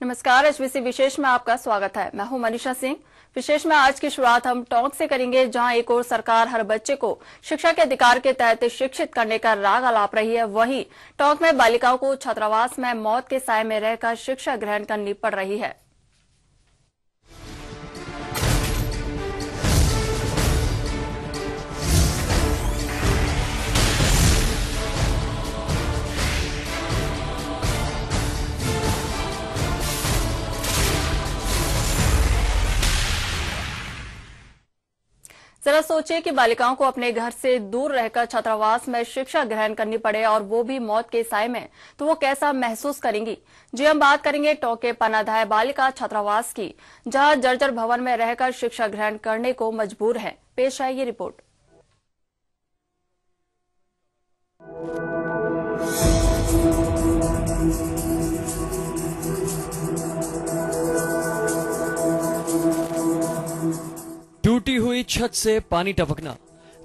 नमस्कार एचबीसी विशेष में आपका स्वागत है। मैं हूँ मनीषा सिंह। विशेष में आज की शुरुआत हम टोंक से करेंगे, जहाँ एक ओर सरकार हर बच्चे को शिक्षा के अधिकार के तहत शिक्षित करने का राग अलाप रही है। वहीं टोंक में बालिकाओं को छात्रावास में मौत के साय में रहकर शिक्षा ग्रहण करनी पड़ रही है। जरा सोचिए कि बालिकाओं को अपने घर से दूर रहकर छात्रावास में शिक्षा ग्रहण करनी पड़े और वो भी मौत के साय में तो वो कैसा महसूस करेंगी? जी हम बात करेंगे टोके पनाधाय बालिका छात्रावास की, जहाँ जर्जर भवन में रहकर शिक्षा ग्रहण करने को मजबूर है। पेश है ये रिपोर्ट। टूटी हुई छत से पानी टपकना,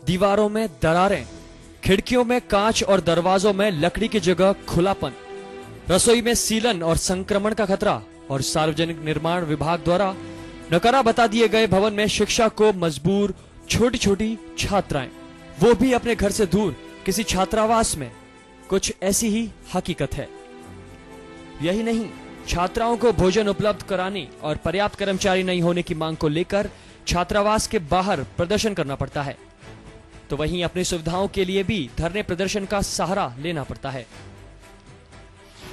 दीवारों में दरारें, खिड़कियों में कांच और दरवाजों में लकड़ी की जगह खुलापन, रसोई में सीलन और संक्रमण का खतरा और सार्वजनिक निर्माण विभाग द्वारा नकारा बता दिए गए भवन में शिक्षा को मजबूर छोटी छोटी छात्राएँ। वो भी अपने घर से दूर, किसी छात्रावास में। कुछ ऐसी ही हकीकत है। यही नहीं, छात्राओं को भोजन उपलब्ध कराने और पर्याप्त कर्मचारी नहीं होने की मांग को लेकर छात्रावास के बाहर प्रदर्शन करना पड़ता है। तो वहीं अपनी सुविधाओं के लिए भी धरने प्रदर्शन का सहारा लेना पड़ता है।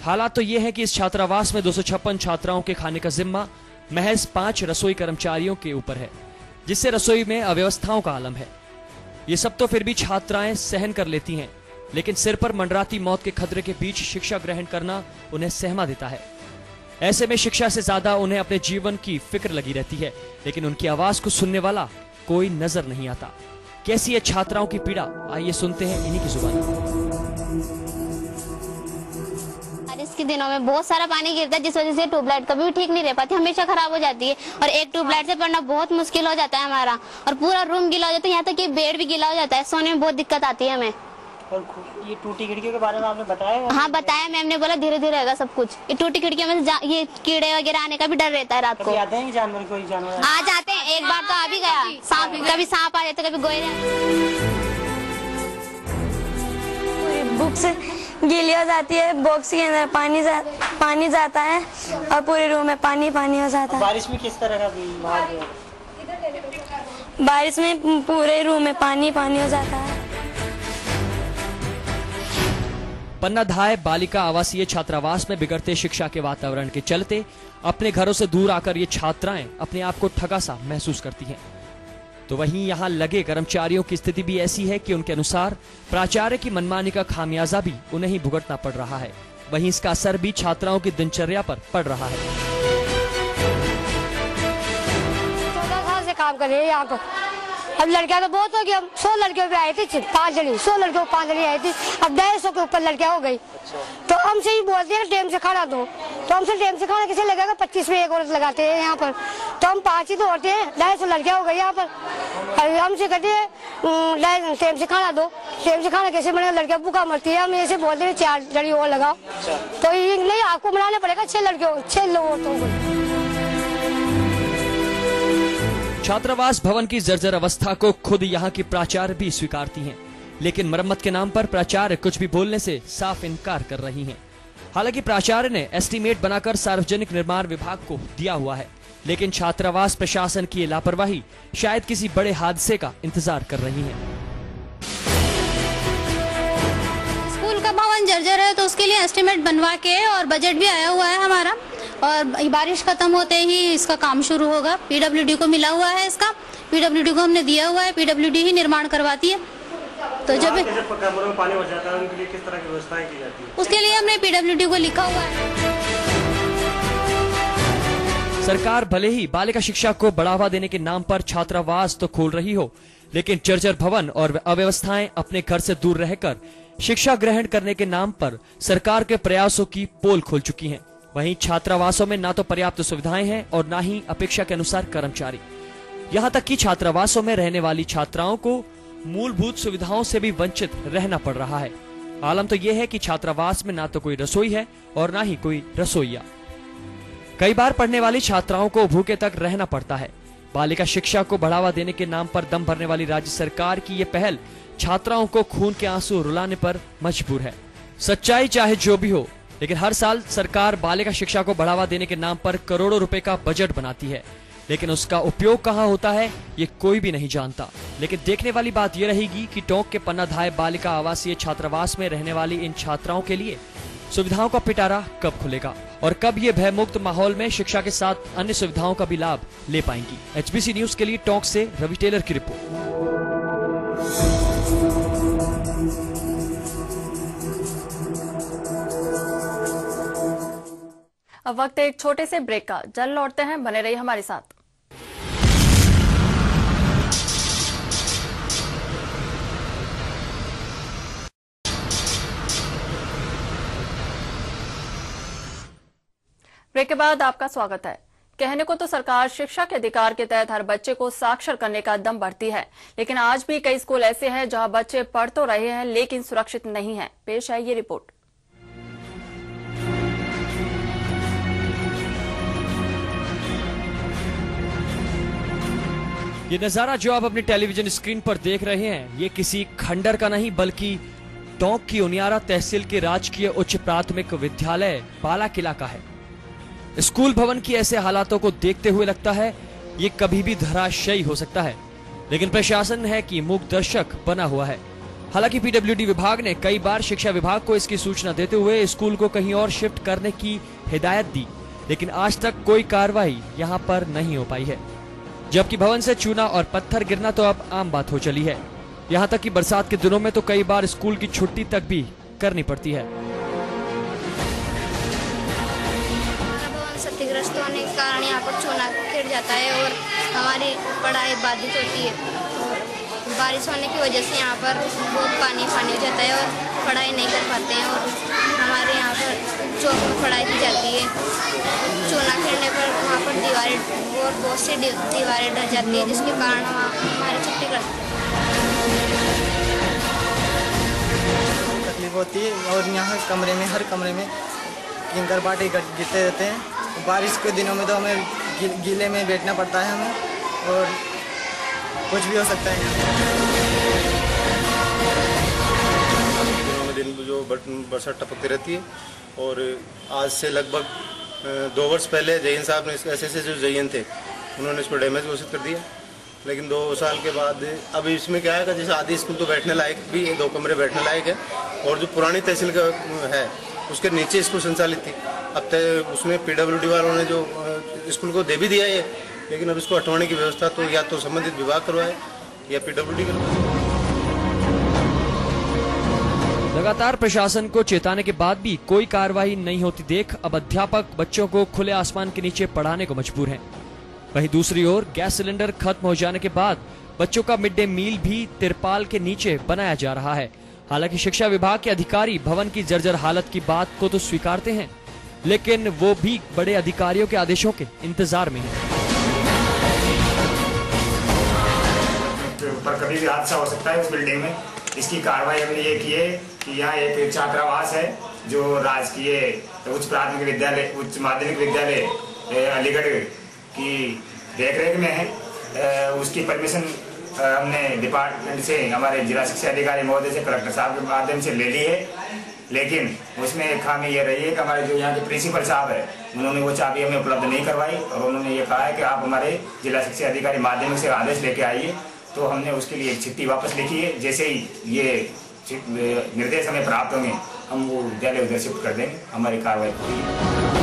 हालात तो ये है कि इस छात्रावास में दो सौ छप्पन छात्राओं के खाने का जिम्मा, महज पाँच रसोई कर्मचारियों के ऊपर है, जिससे रसोई में अव्यवस्थाओं का आलम है। ये सब तो फिर भी छात्राएँ सहन कर लेती हैं, लेकिन सिर पर मंडराती मौत के खतरे के बीच शिक्षा ग्रहण करना उन्हें सहमा देता है। ऐसे में शिक्षा से ज़्यादा उन्हें अपने जीवन की फ़िक्र लगी रहती है, लेकिन उनकी आवाज़ को सुनने वाला कोई नज़र नहीं आता। कैसी है छात्राओं की पीड़ा? आइए सुनते हैं इन्हीं की ज़ुबान। बारिश के दिनों में बहुत सारा पानी गिरता है, जिस वजह से ट्यूबलाइट कभी भी ठीक नहीं रह पाती, हमेशा खराब हो जाती है, और एक ट्यूबलाइट से पढ़ना बहुत मुश्किल हो जाता है हमारा, और पूरा रूम गीला हो जाता है, यहाँ तक कि बेड भी गीला हो जाता है, सोने में बहुत दिक्कत आती है हमें। और ये टूटी खिड़कियों के बारे में आपने बताया हाँ? बताया मैम ने बोला धीरे धीरे रहेगा सब कुछ। ये टूटी खिड़कियों में ये कीड़े वगैरह आने का भी डर रहता है रात को। आते हैं जानवर कोई जानवर? आ जाते हैं एक बार तो आ भी गया। सांप कभी सांप आ जाते कभी गोयरे बुक्स गीली हो जाती है बॉक्स के अंदर पानी जा, पानी जाता है और पूरे रूम में पानी पानी हो जाता है। बारिश में किस तरह का बारिश में पूरे रूम में पानी पानी हो जाता है। पन्नाधाय बालिका आवासीय छात्रावास में बिगड़ते शिक्षा के वातावरण के चलते अपने घरों से दूर आकर ये छात्राएँ अपने आप को ठगा सा महसूस करती हैं। तो वहीं यहाँ लगे कर्मचारियों की स्थिति भी ऐसी है कि उनके अनुसार प्राचार्य की मनमानी का खामियाजा भी उन्हें ही भुगतना पड़ रहा है। वहीं इसका असर भी छात्राओं की दिनचर्या पर पड़ रहा है। काम कर रही है यहाँ पर अब लड़कियाँ तो बहुत हो गई हम सौ लड़कियों पे आई थी पाँच जनी सौ लड़कियों पाँच जनी आई थी अब ढाई सौ के ऊपर लड़कियाँ हो गई। तो हमसे ही बोलते हैं टेम से खाना दो। तो हमसे टेम से खाना किसे लगेगा? पच्चीस में एक औरत लगाते हैं यहाँ पर। तो हम पाँच ही तो होते हैं ढाई सौ लड़कियाँ हो गई यहाँ पर। अब हमसे कहते हैं "हम्म, ढाई टेम से खाना दो। टेम से खाना कैसे बनेगा? लड़कियाँ भूखा मरती है। हम ऐसे बोलते हैं चार जड़ी और लगाओ। तो ये नहीं आपको बनाना पड़ेगा छह लड़कियों छह लोग औरतों को। छात्रावास भवन की जर्जर अवस्था को खुद यहाँ की प्राचार्य भी स्वीकारती हैं, लेकिन मरम्मत के नाम पर प्राचार्य कुछ भी बोलने से साफ़ इनकार कर रही हैं। हालाँकि प्राचार्य ने एस्टीमेट बनाकर सार्वजनिक निर्माण विभाग को दिया हुआ है, लेकिन छात्रावास प्रशासन की लापरवाही शायद किसी बड़े हादसे का इंतज़ार कर रही है। स्कूल का भवन जर्जर है तो उसके लिए एस्टिमेट बनवा के और बजट भी आया हुआ है हमारा। और बारिश खत्म होते ही इसका काम शुरू होगा। पीडब्ल्यूडी को मिला हुआ है इसका। पीडब्ल्यूडी को हमने दिया हुआ है। पीडब्ल्यूडी ही निर्माण करवाती है। तो जब कमरों में पानी भर जाता है उनके लिए किस तरह की व्यवस्थाएँ की जाती है? उसके लिए हमने पीडब्ल्यूडी को लिखा हुआ है। सरकार भले ही बालिका शिक्षा को बढ़ावा देने के नाम पर छात्रावास तो खोल रही हो लेकिन जर्जर भवन और अव्यवस्थाएँ अपने घर से दूर रहकर शिक्षा ग्रहण करने के नाम पर सरकार के प्रयासों की पोल खोल चुकी हैं। वहीं छात्रावासों में ना तो पर्याप्त सुविधाएँ हैं और ना ही अपेक्षा के अनुसार कर्मचारी। यहाँ तक कि छात्रावासों में रहने वाली छात्राओं को मूलभूत सुविधाओं से भी वंचित रहना पड़ रहा है। आलम तो यह है कि छात्रावास में ना तो कोई रसोई है और ना ही कोई रसोईया। कई बार पढ़ने वाली छात्राओं को भूखे तक रहना पड़ता है। बालिका शिक्षा को बढ़ावा देने के नाम पर दम भरने वाली राज्य सरकार की ये पहल छात्राओं को खून के आँसू रुलाने पर मजबूर है। सच्चाई चाहे जो भी हो लेकिन हर साल सरकार बालिका शिक्षा को बढ़ावा देने के नाम पर करोड़ों रुपए का बजट बनाती है। लेकिन उसका उपयोग कहाँ होता है, ये कोई भी नहीं जानता। लेकिन देखने वाली बात यह रहेगी कि टोंक के पन्नाधाय बालिका आवासीय छात्रावास में रहने वाली इन छात्राओं के लिए सुविधाओं का पिटारा कब खुलेगा और कब ये भयमुक्त माहौल में शिक्षा के साथ अन्य सुविधाओं का भी लाभ ले पाएँगी। एचबीसी न्यूज़ के लिए टोंक से रवि टेलर की रिपोर्ट। अब वक्त एक छोटे से ब्रेक का। जल लौटते हैं, बने रहिए हमारे साथ। ब्रेक के बाद आपका स्वागत है। कहने को तो सरकार शिक्षा के अधिकार के तहत हर बच्चे को साक्षर करने का दम बढ़ती है, लेकिन आज भी कई स्कूल ऐसे हैं जहाँ बच्चे पढ़ तो रहे हैं, लेकिन सुरक्षित नहीं है। पेश है ये रिपोर्ट। ये नज़ारा जो आप अपने टेलीविज़न स्क्रीन पर देख रहे हैं, ये किसी खंडर का नहीं, बल्कि टोंक की उनियारा तहसील के राजकीय उच्च प्राथमिक विद्यालय बाला किला का है। स्कूल भवन की ऐसे हालातों को देखते हुए लगता है, ये कभी भी धराशयी हो सकता है। लेकिन प्रशासन है कि मूक दर्शक बना हुआ है। हालाँकि पीडब्ल्यूडी विभाग ने कई बार शिक्षा विभाग को इसकी सूचना देते हुए स्कूल को कहीं और शिफ्ट करने की हिदायत दी, लेकिन आज तक कोई कार्रवाई यहाँ पर नहीं हो पाई है। जबकि भवन से चूना और पत्थर गिरना तो अब आम बात हो चली है। यहाँ तक कि बरसात के दिनों में तो कई बार स्कूल की छुट्टी तक भी करनी पड़ती है। क्षतिग्रस्त होने के कारण यहाँ पर चूना गिर जाता है और हमारी पढ़ाई बाधित होती है। बारिश होने की वजह से यहाँ पर बहुत पानी पानी हो जाता है और पढ़ाई नहीं कर पाते हैं और हमारे यहाँ पर चौक में पढ़ाई की जाती है। चूना गिरने पर वहाँ पर दीवारें और बहुत सी दीवारें ढह जाती है जिसके कारण हम हमारी क्षतिग्रस्त तकलीफ़ होती है और यहाँ कमरे में हर कमरे में किंकर बाटे गिरते रहते हैं। बारिश के दिनों में तो हमें गी- गीले में बैठना पड़ता है हमें और कुछ भी हो सकता है। दिनों में दिन जो बरसात टपकती रहती है। और आज से लगभग दो वर्ष पहले जयन साहब ने ऐसे ऐसे जो जयन थे, उन्होंने इसको डैमेज घोषित कर दिया। लेकिन दो साल के बाद, अब इसमें क्या है जैसे आधी स्कूल तो बैठने लायक भी, दो कमरे बैठने लायक है, और जो पुरानी तहसील का है, उसके नीचे स्कूल संचालित थी। अब तक उसमें पीडब्ल्यूडी वालों ने जो स्कूल को दे भी दिया है, लेकिन अब इसको हटवाने की व्यवस्था तो या तो संबंधित विभाग करवाए, या पीडब्ल्यूडी करवाए। लगातार प्रशासन को चेताने के बाद भी कोई कार्रवाई नहीं होती देख अब अध्यापक बच्चों को खुले आसमान के नीचे पढ़ाने को मजबूर हैं। वहीं दूसरी ओर गैस सिलेंडर खत्म हो जाने के बाद बच्चों का मिड डे मील भी तिरपाल के नीचे बनाया जा रहा है। हालाँकि शिक्षा विभाग के अधिकारी भवन की जर्जर हालत की बात को तो स्वीकारते हैं, लेकिन वो भी बड़े अधिकारियों के आदेशों के इंतज़ार में हैं। पर कभी भी हादसा हो सकता है उस बिल्डिंग में। इसकी कार्रवाई हमने ये की है कि यहाँ एक छात्रावास है, जो राजकीय उच्च प्राथमिक विद्यालय, उच्च माध्यमिक विद्यालय अलीगढ़ की देखरेख में है। उसकी परमिशन हमने डिपार्टमेंट से, हमारे जिला शिक्षा अधिकारी महोदय से कलेक्टर साहब के माध्यम से ले ली है। लेकिन उसमें एक खामी ये रही है कि हमारे जो यहाँ के प्रिंसिपल साहब है, उन्होंने वो चाबी हमें उपलब्ध नहीं करवाई और उन्होंने ये कहा है कि आप हमारे जिला शिक्षा अधिकारी माध्यमिक से आदेश लेके आइए। तो हमने उसके लिए चिट्ठी वापस लिखी है। जैसे ही ये निर्देश हमें प्राप्त होंगे, हम वो विद्यालय उधर शिफ्ट कर देंगे। हमारी कार्रवाई पूरी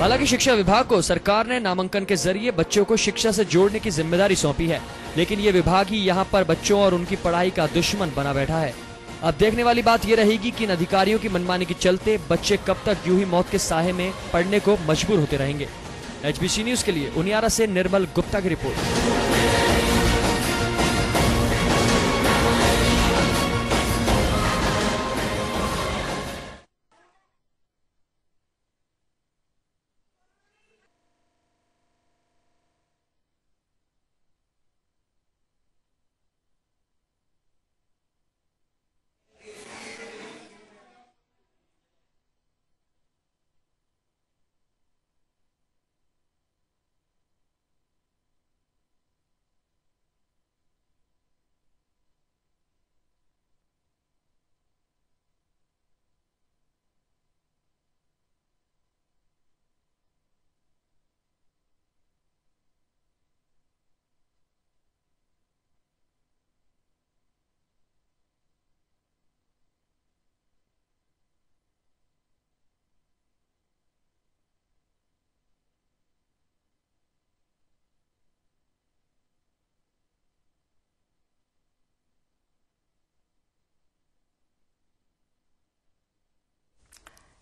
हालाँकि शिक्षा विभाग को सरकार ने नामांकन के ज़रिए बच्चों को शिक्षा से जोड़ने की ज़िम्मेदारी सौंपी है, लेकिन ये विभाग ही यहाँ पर बच्चों और उनकी पढ़ाई का दुश्मन बना बैठा है। अब देखने वाली बात ये रहेगी कि इन अधिकारियों की मनमानी के चलते बच्चे कब तक यूँ ही मौत के साहे में पढ़ने को मजबूर होते रहेंगे। एचबीसी न्यूज़ के लिए उनियारा से निर्मल गुप्ता की रिपोर्ट।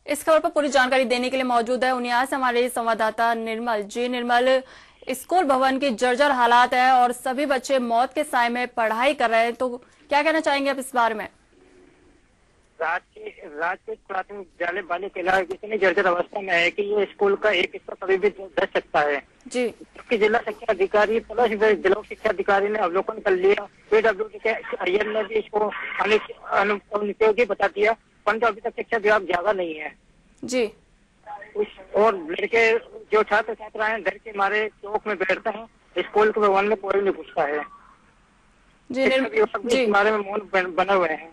इस खबर पर पूरी जानकारी देने के लिए मौजूद है। उन्यास हमारे संवाददाता निर्मल। जी निर्मल, स्कूल भवन की जर्जर हालात है और सभी बच्चे मौत के साय में पढ़ाई कर रहे हैं। तो क्या कहना चाहेंगे आप इस बारे में? राज्य प्राथमिक विद्यालय बालिक इलाज इतनी जर्जर अवस्था में है कि ये स्कूल का एक हिस्सा कभी भी धस सकता है। जी। जिला शिक्षा अधिकारी प्लस ब्लॉक शिक्षा अधिकारी ने अवलोकन कर लिया। पीडब्ल्यू के अय्यर ने भी इसको अनुपयोगी बता दिया। परंतु अभी तक शिक्षा विभाग ज़्यादा नहीं है। जी। और लड़के जो छात्र छात्राएँ डर के मारे चौक में बैठते हैं स्कूल के भवन में कोई नहीं घुसता है। जी जी। बारे में मौन बन- बने हुए हैं।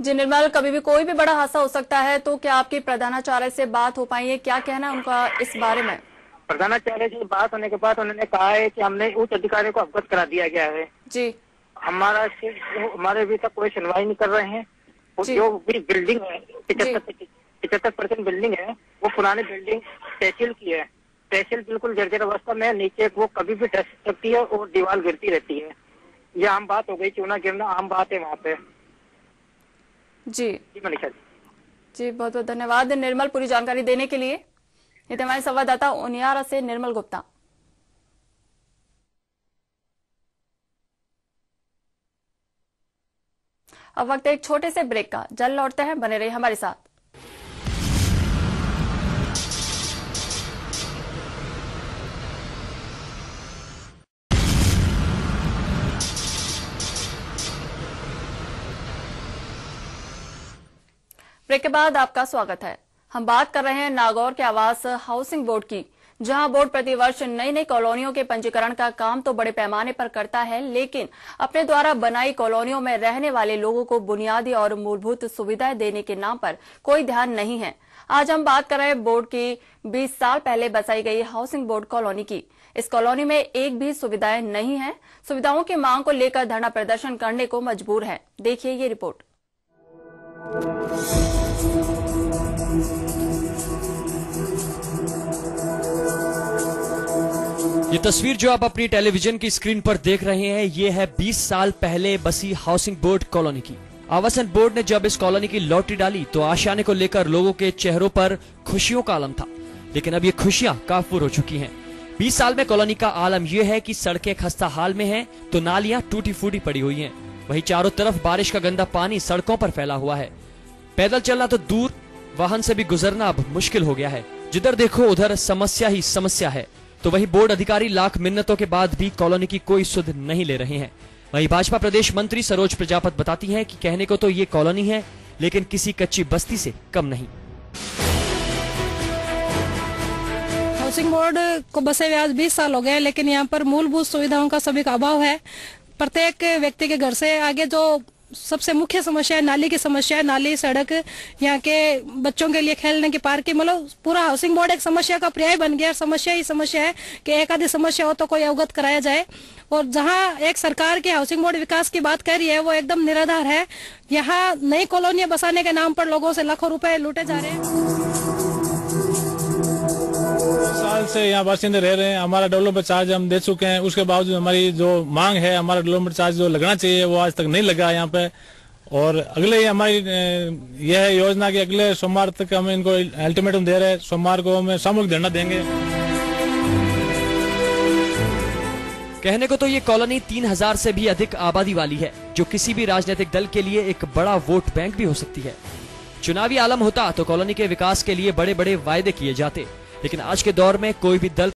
जी निर्मल कभी भी कोई भी बड़ा हादसा हो सकता है तो क्या आपकी प्रधानाचार्य से बात हो पाई है? क्या कहना है उनका इस बारे में? प्रधानाचार्य जी बात होने के बाद उन्होंने कहा है कि हमने उच्च अधिकारी को अवगत करा दिया गया है। जी। हमारा हमारे अभी तक कोई सुनवाई नहीं कर रहे हैं। वो जो। भी बिल्डिंग है पिछहत्तर पिछहत्तर परसेंट बिल्डिंग है वो पुरानी बिल्डिंग तहसील की है। तहसील बिल्कुल जर्जर अवस्था में नीचे वो कभी भी धस सकती है और दीवार गिरती रहती है। ये आम बात हो गई चूना गिरना आम बात है वहाँ पे। जी। जी मनीषा जी। जी बहुत बहुत धन्यवाद निर्मल पूरी जानकारी देने के लिए। ये थे हमारे संवाददाता उनियारा से निर्मल गुप्ता। अब वक्त एक छोटे से ब्रेक का। जल लौटते हैं, बने रहिए हमारे साथ। ब्रेक के बाद आपका स्वागत है। हम बात कर रहे हैं नागौर के आवास हाउसिंग बोर्ड की, जहाँ बोर्ड प्रतिवर्ष नई नई कॉलोनियों के पंजीकरण का काम तो बड़े पैमाने पर करता है, लेकिन अपने द्वारा बनाई कॉलोनियों में रहने वाले लोगों को बुनियादी और मूलभूत सुविधाएँ देने के नाम पर कोई ध्यान नहीं है। आज हम बात कर रहे हैं बोर्ड की 20 साल पहले बसाई गई हाउसिंग बोर्ड कॉलोनी की। इस कॉलोनी में एक भी सुविधाएँ नहीं है। सुविधाओं की मांग को लेकर धरना प्रदर्शन करने को मजबूर है। देखिए ये रिपोर्ट। ये तस्वीर जो आप अपनी टेलीविज़न की स्क्रीन पर देख रहे हैं, ये है 20 साल पहले बसी हाउसिंग बोर्ड कॉलोनी की। आवासन बोर्ड ने जब इस कॉलोनी की लॉटरी डाली तो आशाने को लेकर लोगों के चेहरों पर खुशियों का आलम था। लेकिन अब ये खुशियाँ काफूर हो चुकी हैं। 20 साल में कॉलोनी का आलम यह है कि सड़कें खस्ता हाल में हैं तो नालियाँ टूटी फूटी पड़ी हुई हैं। वहीं चारों तरफ़ बारिश का गंदा पानी सड़कों पर फैला हुआ है। पैदल चलना तो दूर, वाहन से भी गुजरना अब मुश्किल हो गया है। जिधर देखो, उधर समस्या ही समस्या है। तो वही बोर्ड अधिकारी लाख मिन्नतों के बाद भी कॉलोनी की कोई सुध नहीं ले रहे हैं। वहीं भाजपा प्रदेश मंत्री सरोज प्रजापत बताती हैं कि कहने को तो ये कॉलोनी है, लेकिन किसी कच्ची बस्ती से कम नहीं। हाउसिंग बोर्ड को बसे आज 20 साल हो गए, लेकिन यहाँ पर मूलभूत सुविधाओं का सभी का अभाव है। प्रत्येक व्यक्ति के घर से आगे जो सबसे मुख्य समस्या है, नाली की समस्या है, नाली, सड़क, यहाँ के बच्चों के लिए खेलने की पार्क की मतलब पूरा हाउसिंग बोर्ड एक समस्या का पर्याय बन गया समस्या ही समस्या है कि एक आधी समस्या हो तो कोई अवगत कराया जाए। और जहाँ एक सरकार के हाउसिंग बोर्ड विकास की बात कर रही है, वो एकदम निराधार है। यहाँ नई कॉलोनियाँ बसाने के नाम पर लोगों से लाखों रुपए लूटे जा रहे हैं। साल से यहाँ बासिंदे रह रहे हैं। हमारा डेवलपमेंट चार्ज हम दे चुके हैं। उसके बावजूद हमारी जो मांग है, हमारा डेवलपमेंट चार्ज जो लगना चाहिए, वो आज तक नहीं लगा यहाँ पे। और अगले हमारी यह है योजना कि अगले सोमवार तक हम इनको अल्टीमेटम दे रहे हैं। सोमवार को हमें सामूहिक धरना देंगे। कहने को तो ये कॉलोनी 3000 से भी अधिक आबादी वाली है, जो किसी भी राजनीतिक दल के लिए एक बड़ा वोट बैंक भी हो सकती है। चुनावी आलम होता तो कॉलोनी के विकास के लिए बड़े बड़े वायदे किए जाते। लेकिन आज के दौर में कोई भी दल